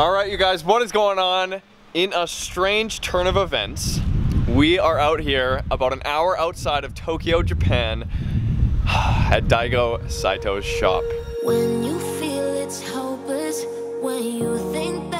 All right, you guys, what is going on? In a strange turn of events, we are out here about an hour outside of Tokyo, Japan at Daigo Saito's shop. When you feel it's hopeless, when you think that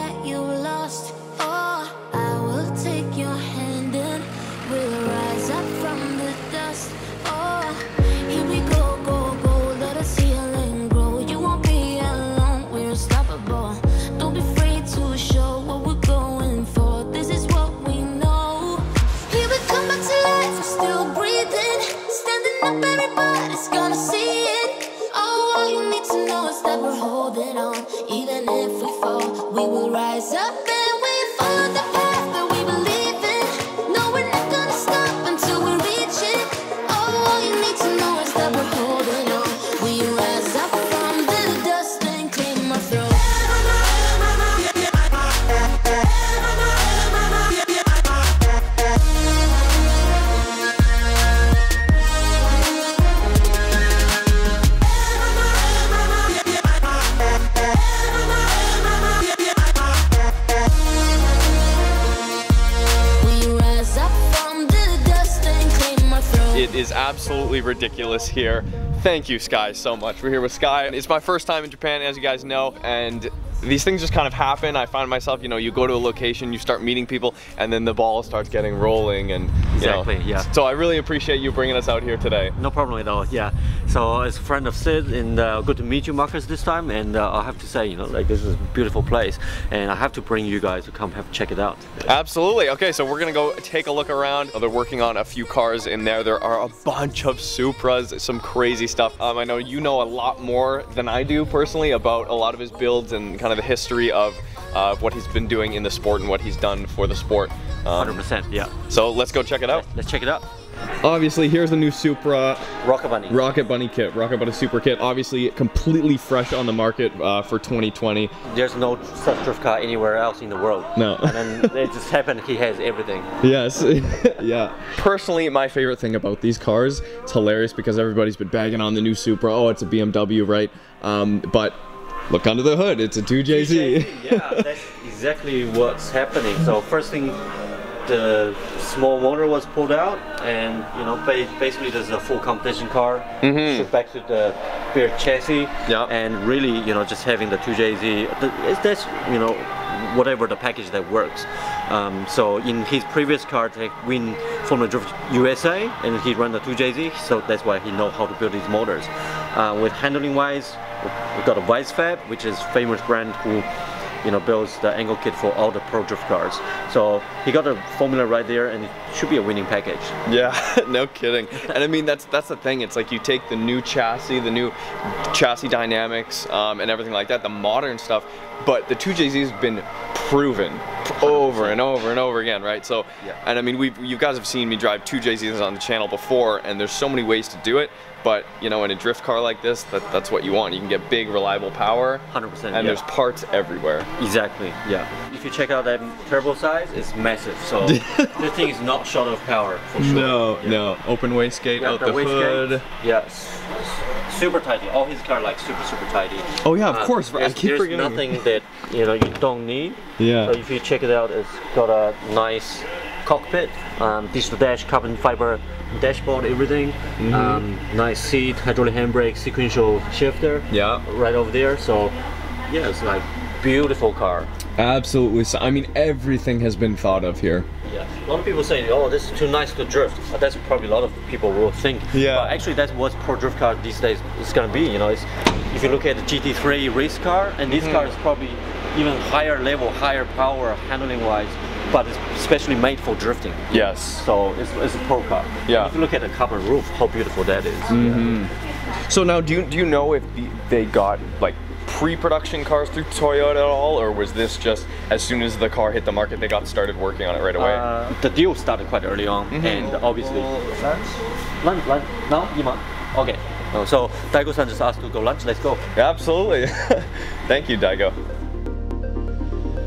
absolutely ridiculous here. Thank you, Sky, so much. We're here with Sky. It's my first time in Japan, as you guys know, and these things just kind of happen. I find myself, you know, you go to a location, you start meeting people, and then the ball starts getting rolling, and you know. Exactly, yeah. So I really appreciate you bringing us out here today. No problem at all. Yeah. So as a friend of Sid, and uh, good to meet you, Marcus, this time. And uh, I have to say, you know, like this is a beautiful place, and I have to bring you guys to come have check it out. Absolutely. Okay, so we're gonna go take a look around. They're working on a few cars in there. There are a bunch of Supras, some crazy stuff. Um, I know you know a lot more than I do personally about a lot of his builds and kind of the history of uh, what he's been doing in the sport and what he's done for the sport. Um, 100%. Yeah. so let's go check it out. Let's check it out. Obviously, here's the new Supra Rocket Bunny. Rocket Bunny kit, Rocket Bunny Super Kit. Obviously, completely fresh on the market uh, for 2020. There's no such drift car anywhere else in the world. No. And then it just happened. He has everything. Yes, yeah. Personally, my favorite thing about these cars, it's hilarious because everybody's been bagging on the new Supra. Oh, it's a BMW, right? Um, but look under the hood, it's a 2JZ. yeah, that's exactly what's happening. So first thing, the small motor was pulled out, and you know, ba- basically there's a full competition car. Shipped back to the bare chassis. Yeah. And really, you know, just having the 2JZ, that's you know, whatever the package that works. Um, so in his previous car, they win Formula Drift USA, and he ran the 2JZ, so that's why he know how to build these motors. Uh, with handling wise, we've got a Wisefab, which is famous brand who you know, builds the angle kit for all the pro drift cars. So he got a formula right there, and it should be a winning package. Yeah, no kidding. And I mean, that's that's the thing. It's like you take the new chassis, the new chassis dynamics, um, and everything like that, the modern stuff. But the 2JZ has been proven over and over and over again, right? So, Yeah. and I mean, we you guys have seen me drive 2JZs on the channel before, and there's so many ways to do it. But you know, in a drift car like this, that, that's what you want. You can get big, reliable power, 100%. and yeah. there's parts everywhere. Exactly, yeah. If you check out that turbo size, it's massive. So the thing is not short of power for sure. Yeah. no. Open wastegate Yeah, out the the, hood. Yeah, s- s- super tidy. All his car like super super tidy. Oh yeah, of Uh, course. I There's, keep there's forgetting. nothing that you know you don't need. Yeah. So if you check it out, it's got a nice cockpit, um, digital dash, carbon fiber dashboard, everything. Mm-hmm. Um, nice seat, hydraulic handbrake, sequential shifter. Yeah. Right over there. So yeah, it's like beautiful car. Absolutely. So, I mean, everything has been thought of here. Yeah, a lot of people say, "Oh, this is too nice to drift." Uh, That's probably a lot of people will think. Yeah. But actually, that's what pro drift car these days is gonna be. You know, it's, if you look at the GT3 race car, and this mm-hmm. car is probably even higher level, higher power, handling wise, but it's especially made for drifting. Yes. So it's, it's a pro car. Yeah. If you look at the carbon roof, how beautiful that is. Mm-hmm. So now, do you do you know if they got like pre-production cars through Toyota at all, or was this just as soon as the car hit the market, they got started working on it right away? Uh, the deal started quite early on, mm-hmm. and obviously lunch, lunch, lunch. No, Iman. Okay. No, so Daigo-san just asked to go lunch. Let's go. Absolutely. Thank you, Daigo.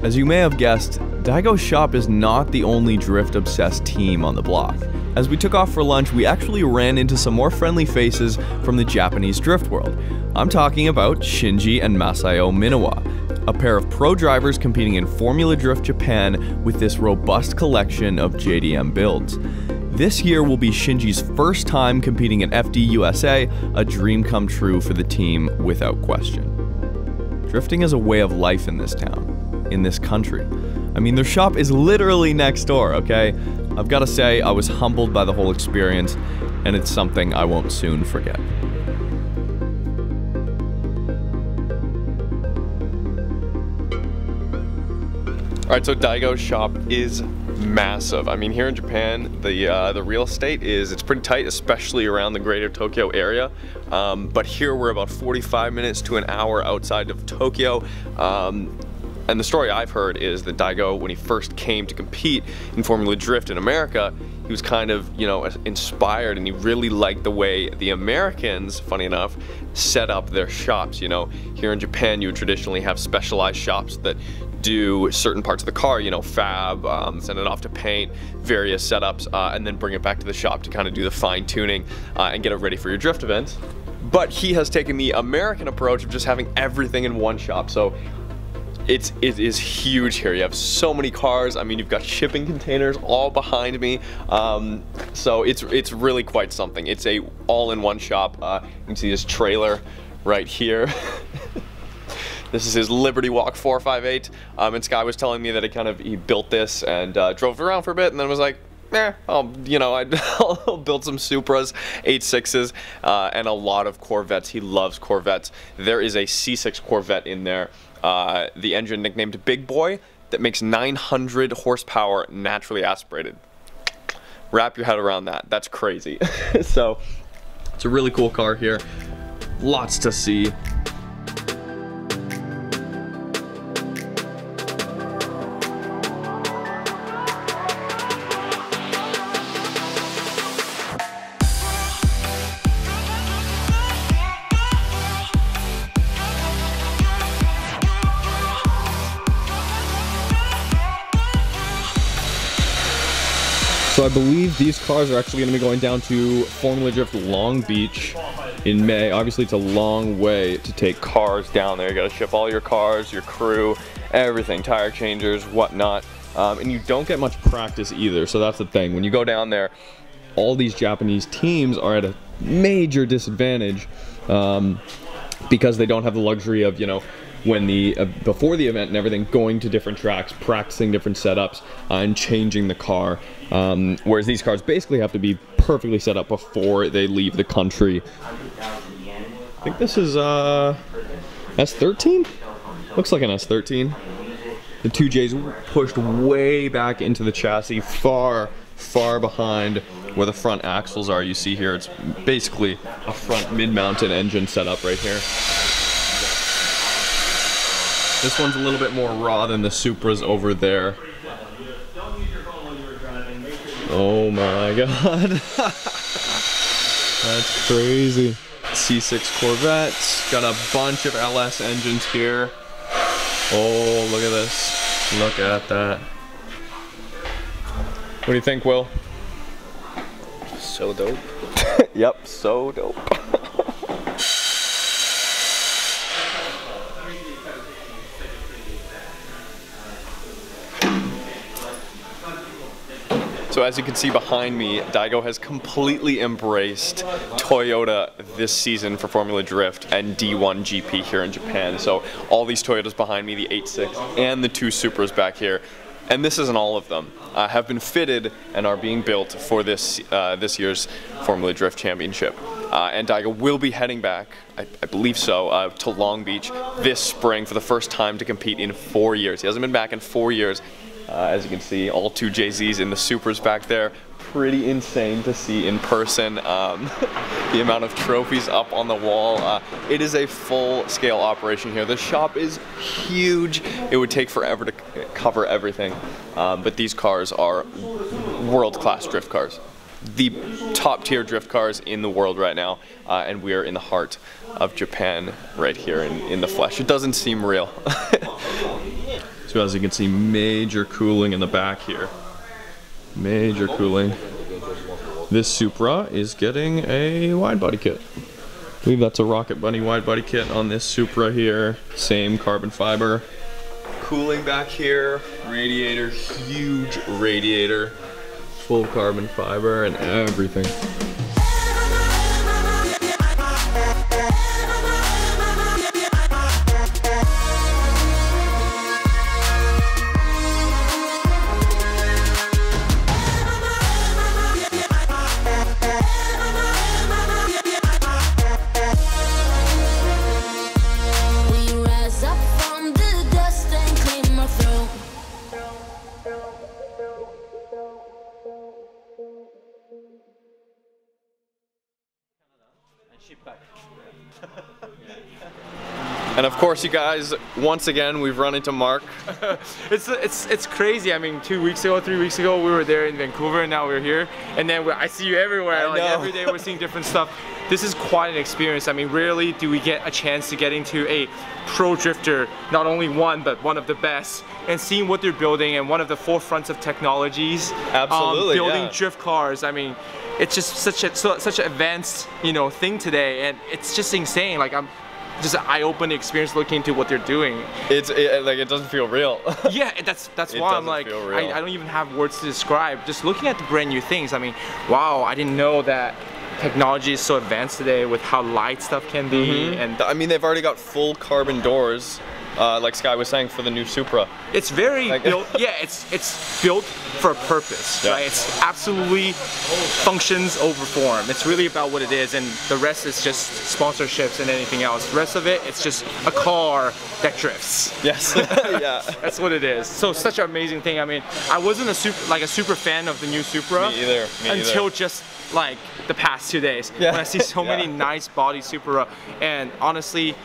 As you may have guessed, Daigo's shop is not the only drift obsessed team on the block. As we took off for lunch, we actually ran into some more friendly faces from the Japanese drift world. I'm talking about Shinji and Masayo Minowa, a pair of pro drivers competing in Formula Drift Japan with this robust collection of JDM builds. This year will be Shinji's first time competing in FD USA, a dream come true for the team without question. Drifting is a way of life in this town, in this country. I mean, their shop is literally next door, okay? I've got to say, I was humbled by the whole experience, and it's something I won't soon forget. All right, so Daigo's shop is massive. I mean, here in Japan, the uh, the real estate is it's pretty tight, especially around the greater Tokyo area. Um, but here we're about 45 minutes to an hour outside of Tokyo. Um, and the story I've heard is that Daigo, when he first came to compete in Formula Drift in America, he was kind of, you know, inspired and he really liked the way the Americans, funny enough, set up their shops. You know, here in Japan, you would traditionally have specialized shops that do certain parts of the car, you know, fab, um, send it off to paint, various setups, uh, and then bring it back to the shop to kind of do the fine tuning uh, and get it ready for your drift events. But he has taken the American approach of just having everything in one shop. So it's it is huge here. You have so many cars. I mean, you've got shipping containers all behind me. Um, so it's it's really quite something. It's a all-in-one shop. Uh, you can see this trailer right here. this is his Liberty Walk 458. Um, and Sky was telling me that he kind of he built this and uh, drove around for a bit, and then was like, eh, I'll, you know, I'll build some Supras, 8.6s, uh, and a lot of Corvettes. He loves Corvettes. There is a C6 Corvette in there uh, the engine nicknamed Big Boy that makes 900 horsepower naturally aspirated. Wrap your head around that. That's crazy. so it's a really cool car here. Lots to see. So I believe these cars are actually going to be going down to Formula Drift Long Beach in May. Obviously, it's a long way to take cars down there. You got to ship all your cars, your crew, everything, tire changers, whatnot. Um, and you don't get much practice either. So that's the thing. When you go down there, all these Japanese teams are at a major disadvantage um, because they don't have the luxury of, you know, when the uh, before the event and everything going to different tracks practicing different setups uh, and changing the car. Um, whereas these cars basically have to be perfectly set up before they leave the country. I think this is uh S13 looks like an S13 the 2Js pushed way back into the chassis far far behind where the front axles are. You see here it's basically a front mid-mounted engine setup right here this one's a little bit more raw than the Supras over there. Oh my god. That's crazy. C6 Corvettes. Got a bunch of LS engines here. Oh, look at this. Look at that. What do you think, Will? So dope. yep, so dope. So as you can see behind me, Daigo has completely embraced Toyota this season for Formula Drift and D1 GP here in Japan. So all these Toyotas behind me, the 8.6 and the two Supras back here, and this isn't all of them, uh, have been fitted and are being built for this uh, this year's Formula Drift Championship. Uh, and Daigo will be heading back, I, I believe so, uh, to Long Beach this spring for the first time to compete in four years. He hasn't been back in four years, uh, as you can see, all two JZs in the Supras back there. Pretty insane to see in person. Um, the amount of trophies up on the wall. Uh, it is a full-scale operation here. The shop is huge. It would take forever to cover everything. Um, but these cars are world-class drift cars the top tier drift cars in the world right now, uh, and we are in the heart of Japan right here in, in the flesh. It doesn't seem real. So as you can see, major cooling in the back here. Major cooling. This Supra is getting a wide body kit. I believe that's a Rocket Bunny wide body kit on this Supra here. Same carbon fiber. Cooling back here, radiator, huge radiator, full carbon fiber and everything. Ship back. And of course, you guys, once again, we've run into Mark. it's it's it's crazy. I mean, two weeks ago, three weeks ago, we were there in Vancouver, and now we're here. And then we I see you everywhere. I like know. every day, we're seeing different stuff. This is quite an experience. I mean, rarely do we get a chance to get into a pro drifter, not only one, but one of the best, and seeing what they're building and one of the forefronts of technologies. Absolutely, um, building yeah. drift cars. I mean, it's just such a so, such an advanced you know thing today, and it's just insane. Like I'm. Just an eye-opening experience looking into what they're doing. It's it, like it doesn't feel real. Yeah, that's that's It why I'm like I. I don't even have words to describe. Just looking at the brand new things, I mean, wow, I didn't know that technology is so advanced today with how light stuff can be Mm-hmm. and I mean, they've already got full carbon doors, uh, like Sky was saying, for the new Supra. it's very built yeah, it's it's built for a purpose, Yeah. right? It's absolutely functions over form. It's really about what it is and the rest is just sponsorships and anything else. The rest of it it's just a car that drifts. Yes. yeah. That's what it is. So such an amazing thing. I mean, I wasn't a super like a super fan of the new Supra Me either, me until either. just like the past two days Yeah. when I see so many nice body Supra and honestly,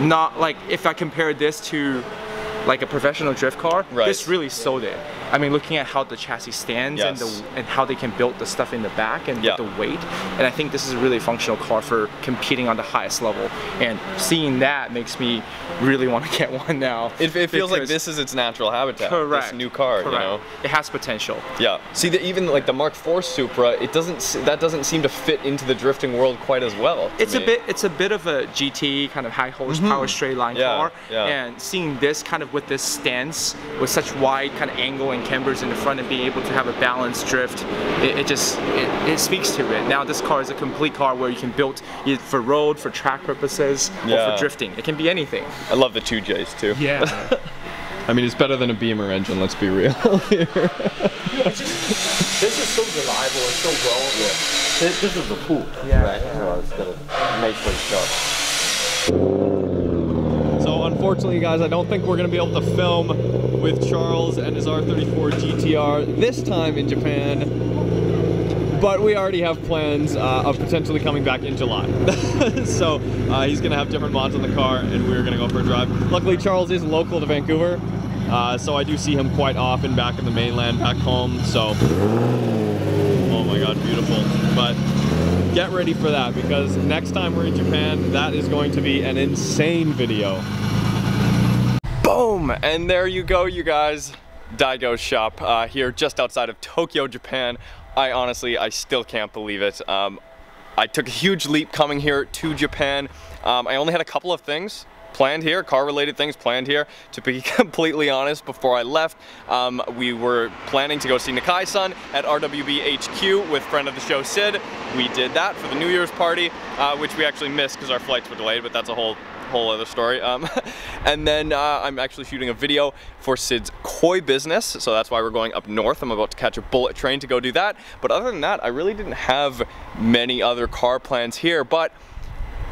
not like if I compare this to like a professional drift car, Right. this really sold it. I mean, looking at how the chassis stands and the and how they can build the stuff in the back and Yeah. the weight, and I think this is a really functional car for competing on the highest level. And seeing that makes me really want to get one now. It, it feels like this is its natural habitat. Correct. This new car, Correct. you know. It has potential. Yeah. See, the, even like the Mark IV Supra, it doesn't. That doesn't seem to fit into the drifting world quite as well. It's a bit. It's a bit of a GT kind of high horsepower straight line Mm-hmm. Yeah, car, yeah. and seeing this kind of with this stance with such wide kind of angle and cambers in the front and being able to have a balanced drift, it, it just it, it speaks to it. Now this car is a complete car where you can build it for road, for track purposes, or for drifting. It can be anything. I love the two J's too. Yeah. I mean, it's better than a Beamer engine. Let's be real here. this is so reliable and so well. This, this is the pool. Yeah. Right. So it's got a made for itself. Unfortunately, guys, I don't think we're gonna be able to film with Charles and his R34 GTR this time in Japan. But we already have plans uh, of potentially coming back in July. so uh, he's gonna have different mods on the car, and we're gonna go for a drive. Luckily, Charles is local to Vancouver, uh, so I do see him quite often back in the mainland, back home. So, oh my God, beautiful! But get ready for that because next time we're in Japan, that is going to be an insane video. Boom! And there you go, you guys. Daigo shop uh, here just outside of Tokyo, Japan. I honestly, I still can't believe it. Um, I took a huge leap coming here to Japan. Um, I only had a couple of things planned here, car-related things planned here. To be completely honest, before I left, um, we were planning to go see Nakai-san at RWB HQ with friend of the show Sid. We did that for the New Year's party, uh, which we actually missed because our flights were delayed, but that's a whole whole other story. Um, and then uh, I'm actually shooting a video for Sid's koi business, so that's why we're going up north. I'm about to catch a bullet train to go do that. But other than that, I really didn't have many other car plans here, but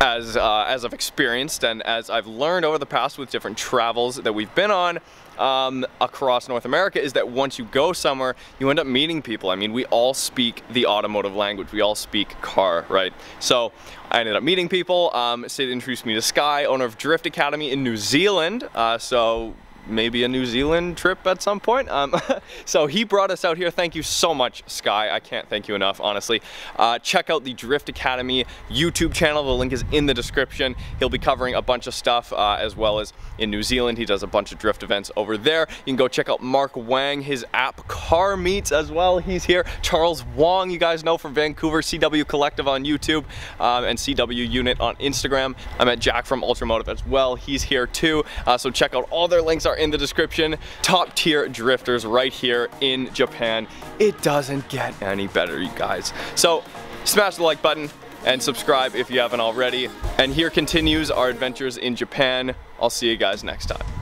as uh, as I've experienced and as I've learned over the past with different travels that we've been on um, across North America is that once you go somewhere, you end up meeting people. I mean, we all speak the automotive language. We all speak car, right? So I ended up meeting people. Um, Sid introduced me to Sky, owner of Drift Academy in New Zealand. Uh, so maybe a New Zealand trip at some point. Um, so he brought us out here. Thank you so much, Sky. I can't thank you enough, honestly. Uh, check out the Drift Academy YouTube channel. The link is in the description. He'll be covering a bunch of stuff uh, as well as in New Zealand. He does a bunch of drift events over there. You can go check out Mark Wang, his app Car Meets as well. He's here. Charles Wong, you guys know from Vancouver, CW Collective on YouTube um, and CW Unit on Instagram. I met Jack from Ultramotive as well. He's here too. Uh, so check out all their links are in the description. Top tier drifters right here in Japan. It doesn't get any better, you guys. So smash the like button and subscribe if you haven't already. And here continues our adventures in Japan. I'll see you guys next time.